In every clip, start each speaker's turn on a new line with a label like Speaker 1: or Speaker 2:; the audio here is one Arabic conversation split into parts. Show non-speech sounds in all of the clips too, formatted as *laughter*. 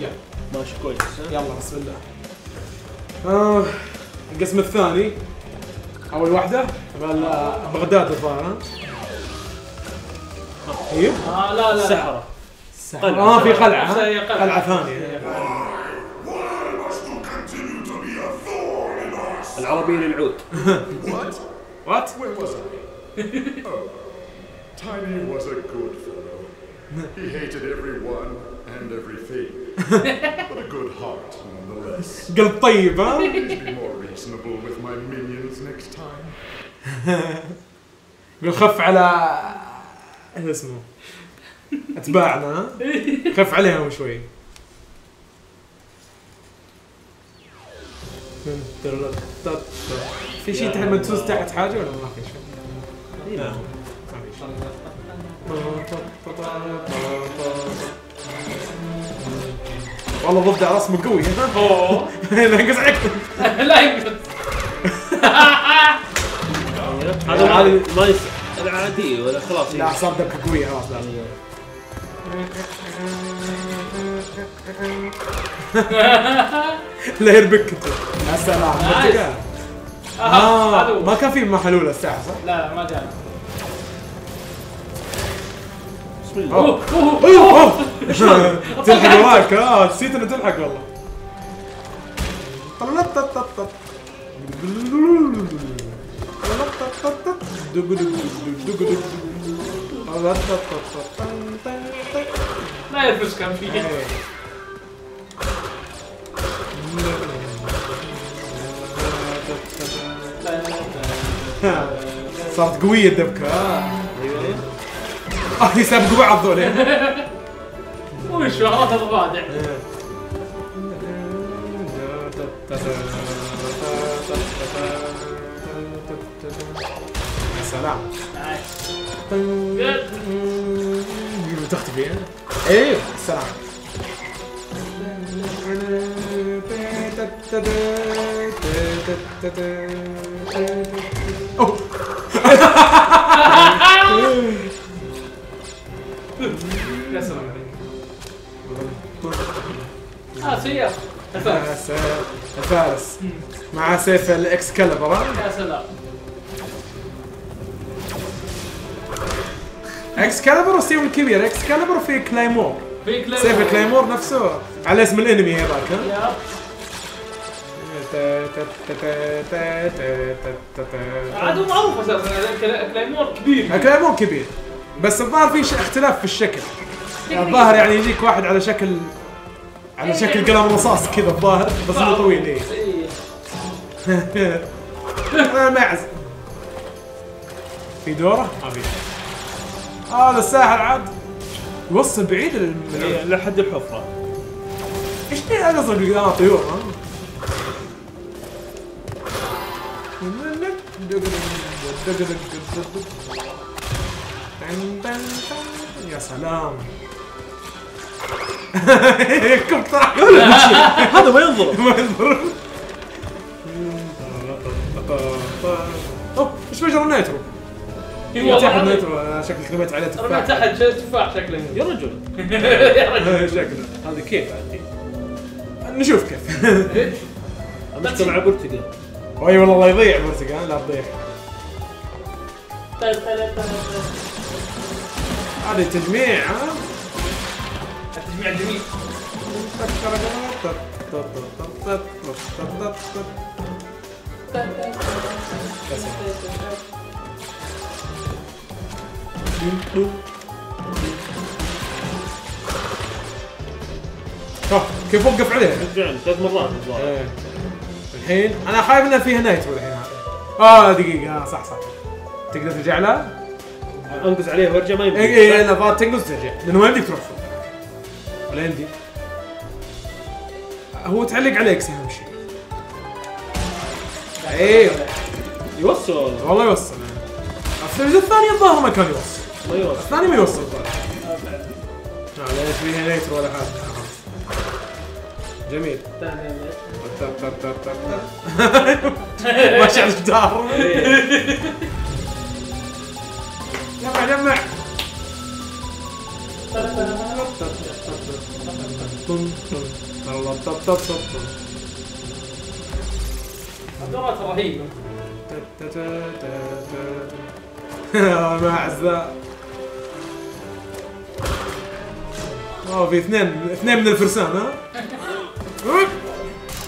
Speaker 1: يلا
Speaker 2: ماشي كويس؟
Speaker 1: يلا بسم الله آه القسم الثاني أول واحدة بغداد الظاهر ها؟ أيوه
Speaker 3: آه لا لا
Speaker 2: السحرة
Speaker 1: السحر. آه في قلعه
Speaker 3: نفسها هي
Speaker 1: ها؟
Speaker 3: قلعة.
Speaker 1: قلعه ثانية
Speaker 2: العربية للعود
Speaker 1: وات
Speaker 4: Where was I? oh. Tiny was a good fellow. He hated everyone and everything. but a good heart, nonetheless.
Speaker 1: قلب طيب ها
Speaker 4: Please be more reasonable with my minions next time. *laughs*
Speaker 1: يقول خف على إيش اسمه أتباعنا ها خف عليهم شوي في شيء تحت مدسوس تحت حاجة ولا ما في شيء؟ لا ما في شيء والله ضفدع رسمه قوي. ها
Speaker 3: اوه *laughs*
Speaker 1: ينقص عليك. *laughs*
Speaker 3: لا يمكن *laughs*
Speaker 2: هذا ما يصير العادية ولا خلاص؟
Speaker 1: لا صار دبكة قوية خلاص لا. لا يربك. انت يا سلام
Speaker 3: نايس.
Speaker 1: ما كان في محلول الساعة صح؟
Speaker 3: لا لا ما جانا
Speaker 2: بسم الله.
Speaker 3: أوه أوه
Speaker 1: أوه. أوه. تلحق وراك آه نسيت إنه تلحق والله.
Speaker 3: لا يفرس كان فيه.
Speaker 1: صارت قوية الدبكة. آه يسابقوا بعض ذولين
Speaker 3: وش هذا الضفادع
Speaker 1: يا سلام. تختفي. ها؟ إيه السلام الفارس الفارس مع سيف ال Excalibur ها؟
Speaker 3: يا سلام.
Speaker 1: Excalibur وسيف الكبير. Excalibur وفي claymore.
Speaker 3: في claymore
Speaker 1: سيف ال claymore نفسه. على اسم الإنمي هذاك ها؟
Speaker 3: عاد معروف أساسا كلا- claymore كبير.
Speaker 1: claymore كبير. بس الظاهر في اختلاف في الشكل. الظاهر يعني يجيك واحد على شكل على شكل قلم رصاص كذا الظاهر بس مو طويل. أنا *laughs* ما يعز. في دوره؟ ما في هذا الساحر عاد يوصل بعيد
Speaker 2: إيه، لحد الحفرة.
Speaker 1: إيش ليه قصدك آه طيور ها؟ يا سلام. كم طلع
Speaker 2: هذا ما ينضرب
Speaker 1: ما ينظر. أوه إيش فجر ال nitro؟
Speaker 3: والله
Speaker 1: تحت. nitro شكلك رميت عليه تفاح.
Speaker 3: تحت شيء تفاح شكله.
Speaker 2: يا رجل.
Speaker 3: يا رجل.
Speaker 1: شكله.
Speaker 2: هذا كيف عندي؟
Speaker 1: نشوف كيف.
Speaker 3: إيش؟
Speaker 2: المشكلة مع برتقال.
Speaker 1: أي والله الله يضيع برتقال لا تضيع هذه تجميع ها؟ شوف كيف وقف عليه
Speaker 2: رجعني ثلاث مرات الظاهر.
Speaker 1: الحين أنا خايف انه فيها نايترو الحين هذا آه دقيقة آه صح صح تقدر ترجع لها؟
Speaker 2: انقز عليه وارجع ما
Speaker 1: اي
Speaker 2: يمدي
Speaker 1: اي لا تنقص ترجع لأنه ما يمديك تروح فوق ولا يمدي؟ هو تعلق عليك أهم شيء أيوه
Speaker 2: يوصل.
Speaker 1: والله يوصل. ال phase الثاني الظاهر ما كان يوصل.
Speaker 2: ما يوصل.
Speaker 1: الثاني ما يوصل. لا ليش فيها nitro ولا حاجة. خلاص. جميل ماشي على الجدار جمع جمع. طن طن طن طن طن طن طن.
Speaker 3: الدورات.
Speaker 1: يا ما اعزاء اوه في اثنين اثنين من الفرسان ها؟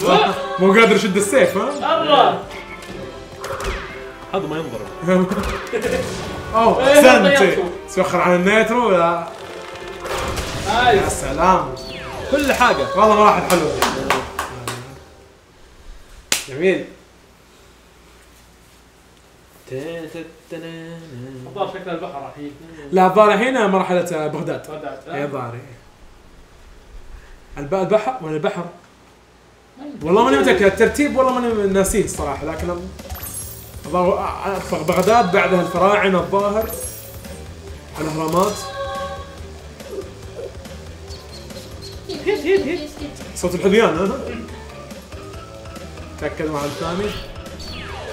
Speaker 1: *laughs* *laughs* مو قادر يشد السيف ها؟
Speaker 3: الله
Speaker 2: هذا ما ينضرب. *laughs*
Speaker 3: أوه
Speaker 1: احسنت. تسخر عن النيترو يا. يا سلام.
Speaker 2: كل حاجة.
Speaker 1: والله ما راحت حلوة جميل.
Speaker 3: الظاهر شكل البحر الحين
Speaker 1: لا الظاهر الحين مرحلة بغداد.
Speaker 3: غدات
Speaker 1: اي الظاهر إيه. الب- البحر ولا البحر؟ والله ماني متأكد. الترتيب والله ماني ناسيه الصراحه لكن بغداد بعدها الفراعنة الظاهر الأهرامات. صوت الحذيان ها؟ تأكد مع الثاني.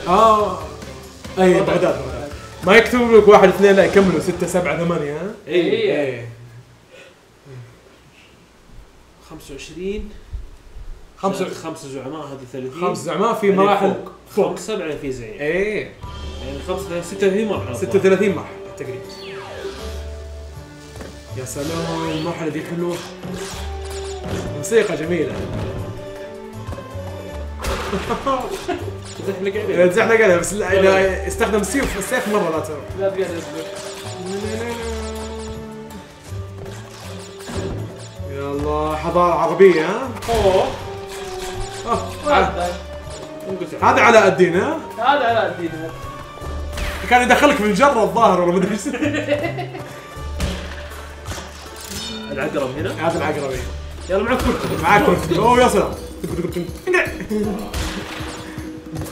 Speaker 1: آه. أي بغداد بغداد ما يكتبوا لك واحد اثنين لا يكملوا ستة سبعة ثمانية ها؟
Speaker 3: اي اي
Speaker 1: إيه.
Speaker 2: 25
Speaker 1: خمسة.
Speaker 2: خمسة زعماء هذه 30
Speaker 1: خمس زعماء في
Speaker 2: بعدين
Speaker 1: مراحل
Speaker 2: فوق.
Speaker 1: فوق.
Speaker 2: خمسة بعدين في زعيم.
Speaker 1: إيه.
Speaker 2: يعني 35 36 مرحلة
Speaker 1: 36 مرحلة تقريبا يا سلام المرحلة دي حلوة. موسيقى جميلة.
Speaker 2: تزحلق عليه
Speaker 1: تزحلق عليها بس لا- إذا استخدم السيف السيف مرة لا تروح
Speaker 3: لا
Speaker 1: يا الله حضارة عربية ها؟
Speaker 3: أوه.
Speaker 1: آه،
Speaker 3: هذا
Speaker 1: هذا علاء الدين ها؟
Speaker 3: هذا على الدين.
Speaker 1: كان يدخلك من جرة الظاهر ولا مدري إيش *laughs*
Speaker 2: العقرب هنا؟
Speaker 1: هذا العقربي
Speaker 2: يلا معك كرة.
Speaker 1: معاك كرة. أوه يا سلام.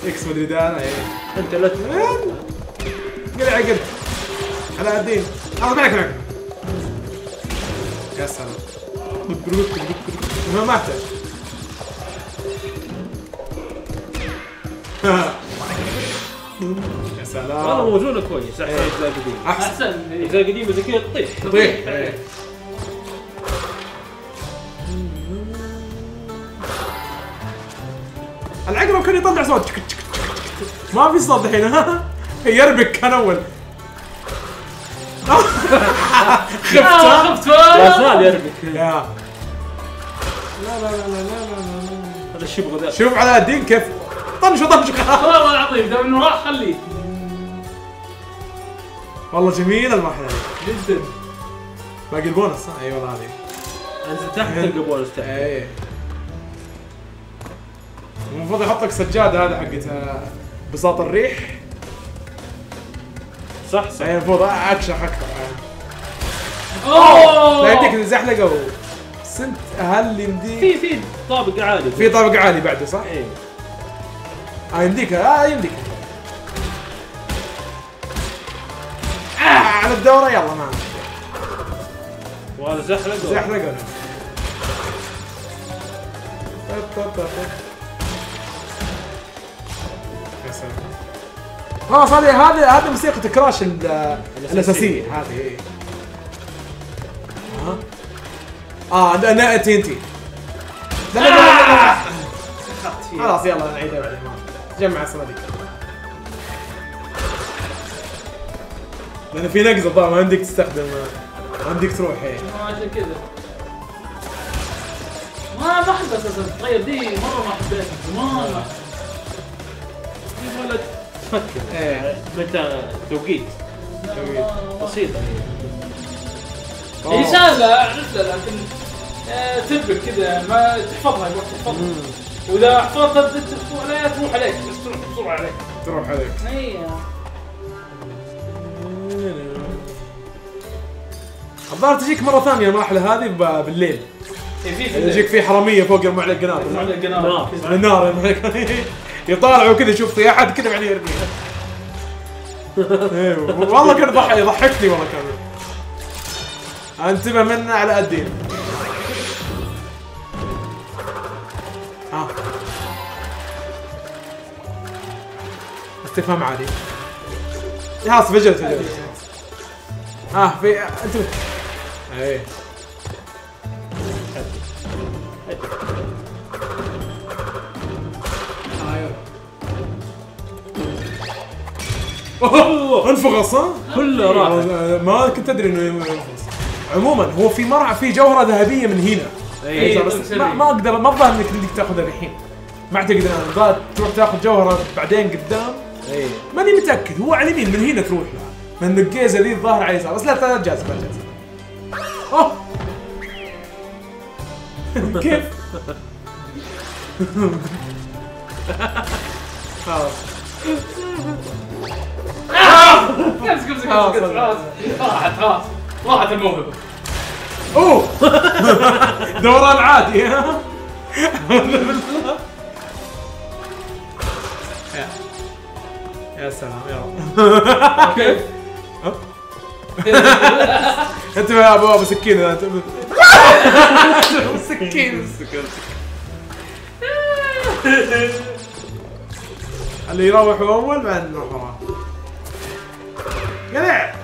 Speaker 1: إكس مدري ده إيه.
Speaker 2: أنت لا
Speaker 1: قلع عقل علاء الدين. هذا معك معك. يا سلام. ما ما احتاج يا
Speaker 2: والله
Speaker 1: سلام
Speaker 2: موزونة كويس أحسن.
Speaker 1: إيه.
Speaker 2: اجزاء قديمة
Speaker 1: أحسن.
Speaker 3: احسن
Speaker 2: اجزاء قديمة زي كذا تطيح.
Speaker 1: إيه. العقرب كان يطلع صوت. تك- تك- تك- تك. ما في صوت الحين. ها *laughs* يربك كان أول. *laughs* خفت؟
Speaker 3: خفت
Speaker 2: لا زال يربك.
Speaker 1: يا. لا لا لا لا لا لا
Speaker 2: هذا الشيء يبغى ذا.
Speaker 1: شوف علاء الدين كيف. طنش طنش
Speaker 3: والله العظيم دام إنه راح خليه.
Speaker 1: والله جميل المرحله دي
Speaker 3: جدا.
Speaker 1: باقي البونص؟ أي والله هذه.
Speaker 2: انزل تحت تلقى بونس تحت.
Speaker 1: إيه. المفروض يحط لك سجادة هذه حقت آه، بساط الريح.
Speaker 2: صح صح.
Speaker 1: المفروض اكشخ أكثر.
Speaker 3: أوه!
Speaker 1: لا يمديك تزحلق أو سنت هل يمديك.
Speaker 2: في في طابق عالي
Speaker 1: في طابق عالي بعده صح؟
Speaker 2: إيه.
Speaker 1: آه يمديك. آه يمديك. آه! على الدورة يلا ما
Speaker 2: وهذا زحلق.
Speaker 1: زحلق. خلاص هذه هذه هذه موسيقى كراش ال- الأساسية. هذه إيه. ها آه أنا تي ان تي لا لا لا لا لا. خلاص يلا نعيدها بعدين جمع الصناديق لأن في نقزة الظاهر ما عندك تستخدم ما عندك تروح هي
Speaker 3: ما عشان كذا. ما ما احب أساسا. تغير دي مرة ما حبيتها. زمان ما
Speaker 2: يبغى لك تفكر.
Speaker 1: إيه.
Speaker 2: متى توقيت؟ بسيطة
Speaker 3: هي سهله عرفتها لكن آه، تربك كذا ما تحفظها يبغى تحفظها. وإذا حفظتها بدك تروح عليها تروح عليك بس تروح بسرعة عليك.
Speaker 1: تروح عليك.
Speaker 3: اي
Speaker 1: الظاهر تجيك مرة ثانية المرحله هذه بالليل.
Speaker 3: إيه،
Speaker 1: يجيك في حرامية فوق يرموا عليك
Speaker 3: على
Speaker 1: قنابل النار يرموا *laughs* عليك يطالعوا كذا يشوف في أحد كذا بعدين يرميها. إيه، والله كان يضحك يضحكني والله كان. أنتبه من على الدين ها استفهام عادي. خلاص فجرت فجرت ها في أنتبه. إيه. انفغص ها؟
Speaker 2: كله راح
Speaker 1: ما كنت أدري إنه ينفغص عموما هو في مرة في جوهرة ذهبية من هنا.
Speaker 2: اي
Speaker 1: بس ما, ما أقدر ما الظاهر إنك بدك تاخذها الحين. ما أعتقد أنا الظاهر تروح تأخذ جوهرة بعدين قدام.
Speaker 2: اي
Speaker 1: ماني متأكد. هو على اليمين من هنا تروح. لها لأن الجيزة ذي الظاهر على اليسار. بس لا لا جاز لا جاز. أوه! *laughs* كيف؟ *laughs* *laughs* خلاص.
Speaker 3: خلاص راحت خلاص. راحت الموهبة.
Speaker 1: أوه! *laughs* دوران عادي. ها يا- سلام يا رب.
Speaker 3: كيف؟
Speaker 1: أنت يا أبو أبو سكين سكين. اللي يروح اول بعد نروح وراه قلع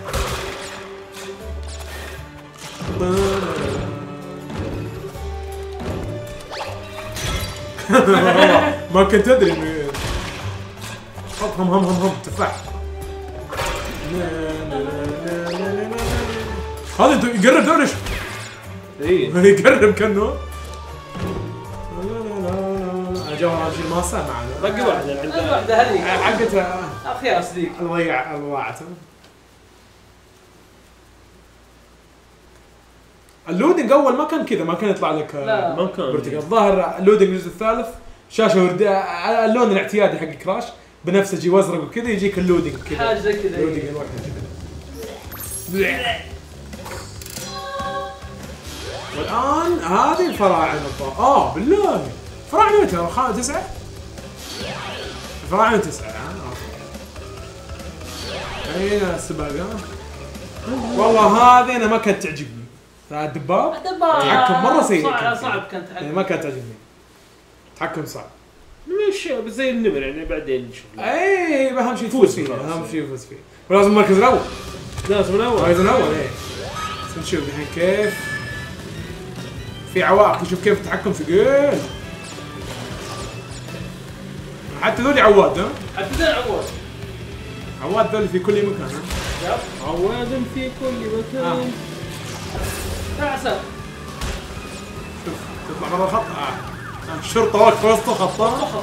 Speaker 1: *laughs* ما كنت أدري انه هم هم هم هم تفاح. هذا انت يقرب دورش.
Speaker 2: اي *laughs*
Speaker 1: يقرب كأنه. جوهر هذه الماسة معنا
Speaker 2: باقي واحدة. عند
Speaker 3: الوحده هذيك
Speaker 1: حقتها.
Speaker 3: خيار صديق
Speaker 1: ضيع ضاعت ال loading أول ما كان كذا ما كان يطلع لك
Speaker 3: لا.
Speaker 2: ما كان
Speaker 1: برتقال الظاهر ال loading الجزء الثالث شاشه ورديه على اللون الاعتيادي حق كراش بنفسجي وازرق وكذا يجيك ال loading كذا
Speaker 3: حاجة زي كذا
Speaker 1: ال loading
Speaker 3: إيه.
Speaker 1: الواحد والآن هذه الفراعنة آه بالله فراعنة متى؟ تسعة؟ فراعنة تسعة ها؟ أوكي هنا السباقه والله هذه أنا ما كانت تعجبني الدباب
Speaker 3: دبابة.
Speaker 1: تحكم مرة سيء
Speaker 3: صعب
Speaker 1: كان
Speaker 3: صعب. كان
Speaker 1: يعني
Speaker 3: تحكم
Speaker 1: ما كانت تعجبني تحكم صعب.
Speaker 2: مش بس زي النمر يعني بعدين نشوف.
Speaker 1: اي أهم شيء
Speaker 2: فوز
Speaker 1: تفوز فيه. أهم شيء يفوز فيه. ولازم المركز الأول.
Speaker 2: لازم الأول.
Speaker 1: المركز الأول بس نشوف الحين كيف. في عوائق نشوف كيف التحكم ثقيل حتى ذولي عواد ها؟
Speaker 3: حتى ذا العوض
Speaker 1: عواد ذولي في كل مكان ها؟
Speaker 3: يب.
Speaker 2: عواد في كل مكان.
Speaker 3: تعسى
Speaker 1: شوف تطلع برا الخط آه. آه، الشرطه واقفه وسط الخط ها؟
Speaker 3: فخر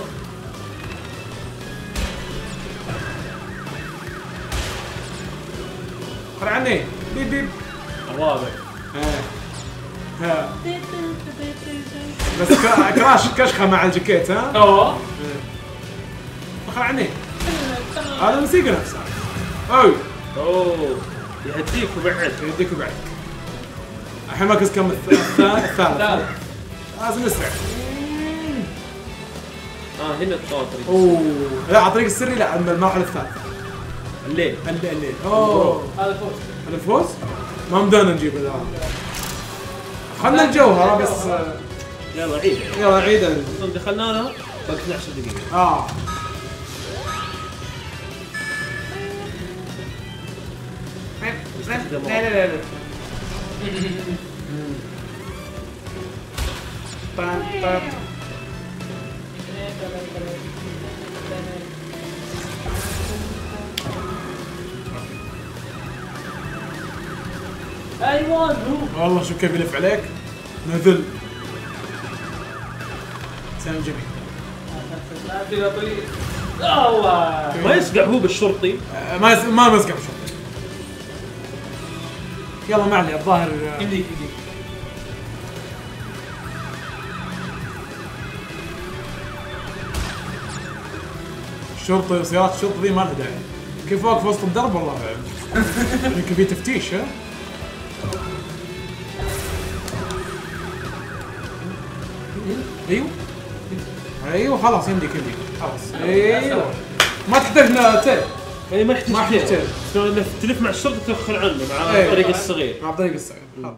Speaker 1: خل عني بيب بيب
Speaker 2: الرابع
Speaker 1: إيه بس كرا- كراش كشخه مع الجاكيت ها
Speaker 3: اوه
Speaker 1: خل عني هذا الموسيقى نفسها اوي
Speaker 2: اوه يهديك وبعد
Speaker 1: يديك وبعد الحين مركز كم الث- الث- الثالث.
Speaker 3: ثالث
Speaker 1: لازم نسرع.
Speaker 2: آه هنا الطاطري.
Speaker 1: أوه. لا على الطريق السري لا المرحلة الثالثة.
Speaker 2: الليل.
Speaker 1: الليل الليل. أوه.
Speaker 3: هذا فوز
Speaker 1: هذا الفوز؟ ما مدانا نجيب هذا خلنا الجوهرة بس.
Speaker 2: يلا. عيد.
Speaker 1: يلا عيد
Speaker 2: دخلنا لها باقي 12 دقيقة.
Speaker 1: آه. لا لا لا لا. طام طام
Speaker 3: أيوه
Speaker 1: والله شوف كيف يلف عليك؟ نذل سلام جميل.
Speaker 3: ما
Speaker 2: يسقع هو بالشرطي؟
Speaker 1: آه، ما. ما مسقع شوف يلا ما عليه الظاهر
Speaker 3: يمديك يمديك
Speaker 1: الشرطه وسيارات الشرطة ذي ما لها داعي. كيف واقف وسط الدرب والله اعلم *laughs* يمكن في تفتيش ها؟ أيوه. أيوه خلاص يمديك يمديك خلاص. أيوه. ما تحتاج لا
Speaker 2: اي ما يحتاج
Speaker 1: ما يحتاج.
Speaker 2: تلف. مع الشرطي تدخل عنه مع
Speaker 1: إيه.
Speaker 2: الطريق الصغير.
Speaker 1: مع الطريق الصغير.